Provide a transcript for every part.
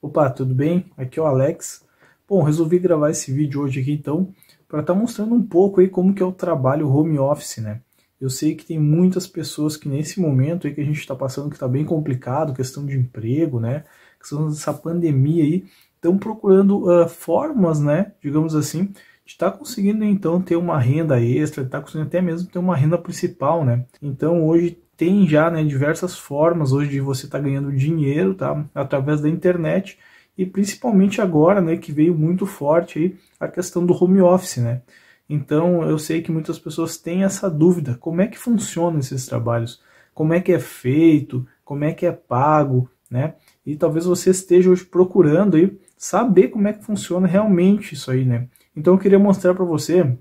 Opa, tudo bem? Aqui é o Alex. Bom, resolvi gravar esse vídeo hoje aqui então para estar tá mostrando um pouco aí como que é o trabalho home office, né? Eu sei que tem muitas pessoas que nesse momento aí que a gente está passando que está bem complicado, questão de emprego, né? Questão dessa pandemia aí, estão procurando uh, formas, né? Digamos assim, de estar tá conseguindo então ter uma renda extra, estar tá conseguindo até mesmo ter uma renda principal, né? Então hoje tem já né, diversas formas hoje de você estar tá ganhando dinheiro tá, através da internet e principalmente agora né, que veio muito forte aí a questão do home office. Né? Então eu sei que muitas pessoas têm essa dúvida, como é que funcionam esses trabalhos, como é que é feito, como é que é pago, né? E talvez você esteja hoje procurando aí saber como é que funciona realmente isso aí, né? Então eu queria mostrar para você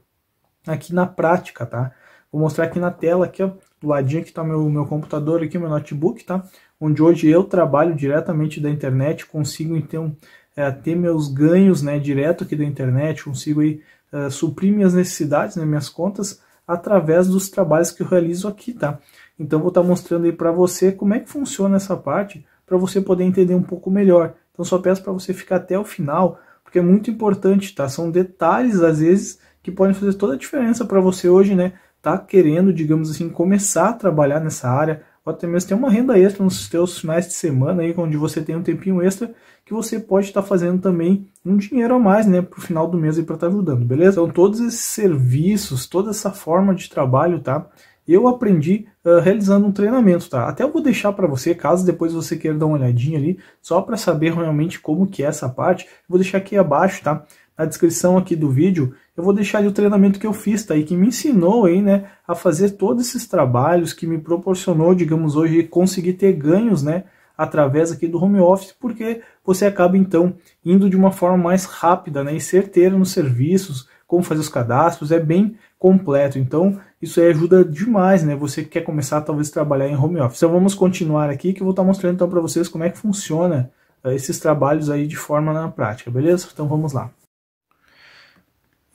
aqui na prática, tá? Vou mostrar aqui na tela aqui, ó, do ladinho que está meu, meu computador aqui, meu notebook, tá? Onde hoje eu trabalho diretamente da internet, consigo então é, ter meus ganhos, né, direto aqui da internet, consigo aí é, suprir minhas necessidades, né, minhas contas através dos trabalhos que eu realizo aqui, tá? Então vou estar tá mostrando aí para você como é que funciona essa parte, para você poder entender um pouco melhor. Então só peço para você ficar até o final, porque é muito importante, tá? São detalhes às vezes que podem fazer toda a diferença para você hoje, né? Está querendo, digamos assim, começar a trabalhar nessa área, ou até mesmo ter uma renda extra nos seus finais de semana, aí, onde você tem um tempinho extra, que você pode estar tá fazendo também um dinheiro a mais né, para o final do mês para estar tá ajudando, beleza? Então, todos esses serviços, toda essa forma de trabalho, tá? Eu aprendi uh, realizando um treinamento, tá? Até eu vou deixar para você, caso depois você queira dar uma olhadinha ali, só para saber realmente como que é essa parte, vou deixar aqui abaixo, tá? Na descrição aqui do vídeo, eu vou deixar o treinamento que eu fiz, tá? E que me ensinou aí, né, a fazer todos esses trabalhos, que me proporcionou, digamos, hoje conseguir ter ganhos, né, através aqui do home office, porque você acaba então indo de uma forma mais rápida, né, e certeira nos serviços, como fazer os cadastros, é bem completo. Então, isso aí ajuda demais, né? Você que quer começar talvez a trabalhar em home office. Então, vamos continuar aqui que eu vou estar mostrando então para vocês como é que funciona uh, esses trabalhos aí de forma na prática, beleza? Então, vamos lá.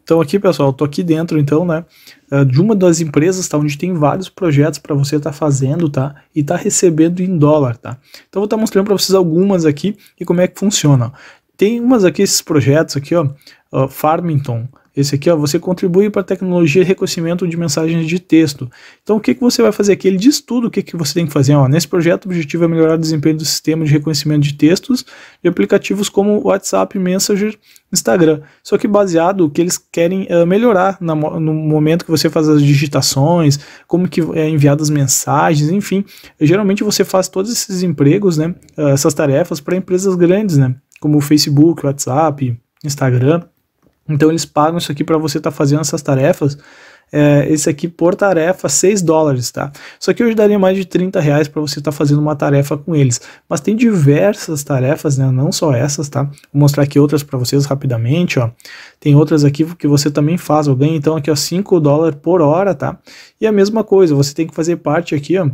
Então aqui, pessoal, eu tô aqui dentro, então, né, eh, de uma das empresas, tá, onde tem vários projetos para você estar tá fazendo, tá, e tá recebendo em dólar, tá. Então eu vou estar tá mostrando para vocês algumas aqui e como é que funciona. Tem umas aqui, esses projetos aqui, ó, uh, Farmington, esse aqui, ó, você contribui para a tecnologia de reconhecimento de mensagens de texto. Então, o que, que você vai fazer aqui? Ele diz tudo o que, que você tem que fazer. Ó. Nesse projeto, o objetivo é melhorar o desempenho do sistema de reconhecimento de textos de aplicativos como WhatsApp, Messenger, Instagram. Só que baseado que eles querem uh, melhorar na, no momento que você faz as digitações, como que é enviadas mensagens, enfim. Geralmente você faz todos esses empregos, né, uh, essas tarefas para empresas grandes, né, como o Facebook, WhatsApp, Instagram. Então eles pagam isso aqui para você estar tá fazendo essas tarefas. É, esse aqui por tarefa 6 dólares, tá? Isso aqui hoje daria mais de 30 reais para você estar tá fazendo uma tarefa com eles. Mas tem diversas tarefas, né? Não só essas, tá? Vou mostrar aqui outras para vocês rapidamente, ó. Tem outras aqui que você também faz. Eu ganho então aqui, ó, 5 dólares por hora, tá? E a mesma coisa, você tem que fazer parte aqui, ó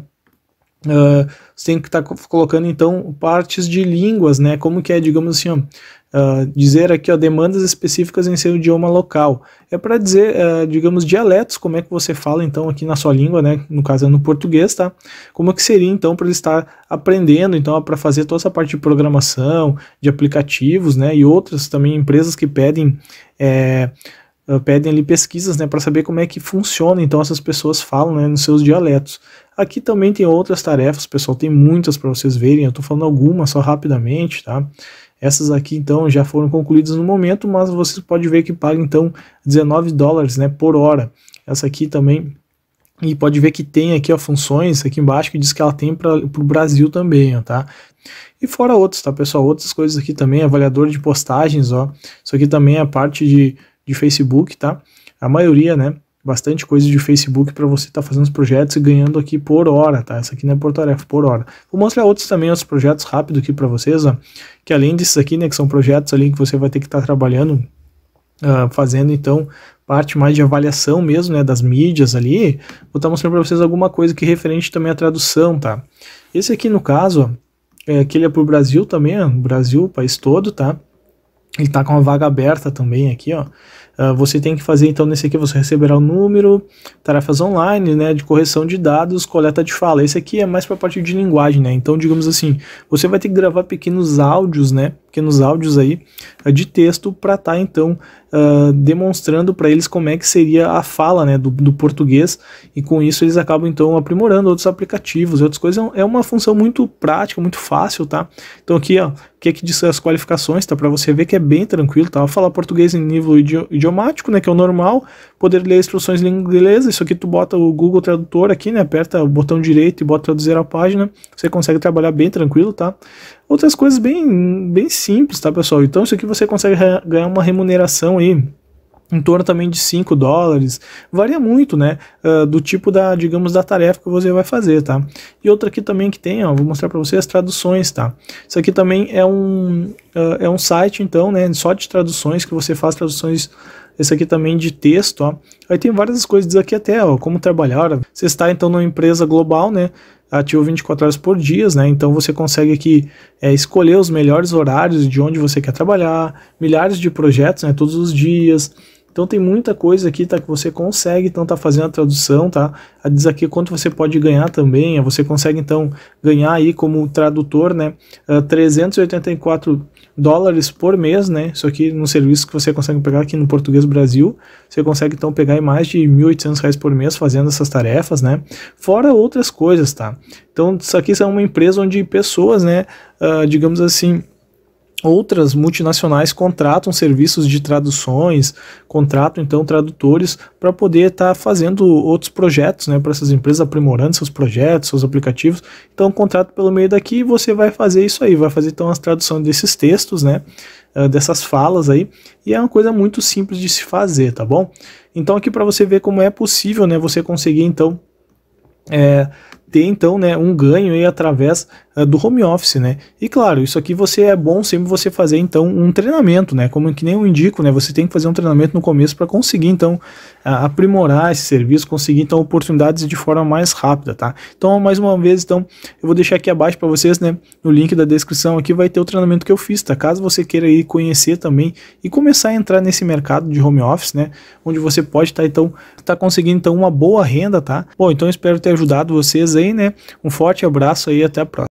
Uh, você tem que estar tá colocando então partes de línguas, né? Como que é, digamos assim, ó, uh, dizer aqui ó, demandas específicas em seu idioma local. É para dizer, uh, digamos, dialetos, como é que você fala então aqui na sua língua, né? No caso é no português, tá? Como é que seria então para ele estar aprendendo então para fazer toda essa parte de programação, de aplicativos, né? E outras também empresas que pedem é, pedem ali pesquisas né, para saber como é que funciona, então essas pessoas falam né, nos seus dialetos. Aqui também tem outras tarefas, pessoal, tem muitas para vocês verem, eu estou falando algumas só rapidamente, tá? Essas aqui então já foram concluídas no momento, mas você pode ver que paga então 19 dólares né, por hora. Essa aqui também e pode ver que tem aqui ó, funções aqui embaixo que diz que ela tem para o Brasil também, ó, tá? E fora outros, tá, pessoal? Outras coisas aqui também, avaliador de postagens, ó. Isso aqui também é parte de de Facebook, tá? A maioria, né? Bastante coisa de Facebook para você estar tá fazendo os projetos e ganhando aqui por hora, tá? Essa aqui não é por tarefa, por hora. Vou mostrar outros também, outros projetos rápido aqui para vocês, ó. Que além desses aqui, né? Que são projetos ali que você vai ter que estar tá trabalhando, uh, fazendo então parte mais de avaliação mesmo, né? Das mídias ali. Vou estar tá mostrando para vocês alguma coisa que referente também à tradução, tá? Esse aqui no caso, ó, é, que ele é o Brasil também, ó, Brasil, país todo, tá? Ele tá com uma vaga aberta também aqui, ó. Uh, você tem que fazer então nesse aqui você receberá o número, tarefas online, né, de correção de dados, coleta de fala. Esse aqui é mais para a parte de linguagem, né? Então, digamos assim, você vai ter que gravar pequenos áudios, né? Pequenos áudios aí uh, de texto para estar tá, então uh, demonstrando para eles como é que seria a fala, né, do, do, português. E com isso eles acabam então aprimorando outros aplicativos, outras coisas. É uma função muito prática, muito fácil, tá? Então aqui, ó, que aqui diz as qualificações, tá? Para você ver que é bem tranquilo, tá? Falar português em nível idiomático, né? Que é o normal. Poder ler instruções em inglês. Isso aqui tu bota o Google Tradutor aqui, né? Aperta o botão direito e bota traduzir a página. Você consegue trabalhar bem tranquilo, tá? Outras coisas bem, bem simples, tá, pessoal? Então isso aqui você consegue ganhar uma remuneração aí em torno também de 5 dólares, varia muito, né, uh, do tipo da, digamos, da tarefa que você vai fazer, tá? E outra aqui também que tem, ó, vou mostrar para vocês as traduções, tá? Isso aqui também é um, uh, é um site, então, né, só de traduções, que você faz traduções, esse aqui também de texto, ó. Aí tem várias coisas aqui até, ó, como trabalhar, você está, então, numa empresa global, né, ativo 24 horas por dia, né? Então você consegue aqui é, escolher os melhores horários de onde você quer trabalhar, milhares de projetos, né? Todos os dias. Então tem muita coisa aqui, tá? Que você consegue, então tá fazendo a tradução, tá? Diz aqui quanto você pode ganhar também. Você consegue então ganhar aí como tradutor, né? Uh, 384 dólares por mês, né? Isso aqui no serviço que você consegue pegar aqui no Português Brasil. Você consegue então pegar mais de 1.800 reais por mês fazendo essas tarefas, né? Fora outras coisas, tá? Então isso aqui é uma empresa onde pessoas, né? Uh, digamos assim outras multinacionais contratam serviços de traduções, contratam então tradutores para poder estar tá fazendo outros projetos, né, para essas empresas aprimorando seus projetos, seus aplicativos. Então, contrato pelo meio daqui e você vai fazer isso aí, vai fazer então as traduções desses textos, né, uh, dessas falas aí, e é uma coisa muito simples de se fazer, tá bom? Então, aqui para você ver como é possível, né, você conseguir então é, ter então né, um ganho aí através uh, do home office, né? E claro, isso aqui você é bom sempre você fazer então um treinamento, né? Como que nem eu indico, né? Você tem que fazer um treinamento no começo para conseguir então aprimorar esse serviço, conseguir então oportunidades de forma mais rápida, tá? Então, mais uma vez, então, eu vou deixar aqui abaixo para vocês, né? No link da descrição aqui vai ter o treinamento que eu fiz, tá? Caso você queira ir conhecer também e começar a entrar nesse mercado de home office, né? Onde você pode estar tá, então tá conseguindo então uma boa renda, tá? Bom, então espero ter ajudado vocês aí, né? Um forte abraço aí até a próxima.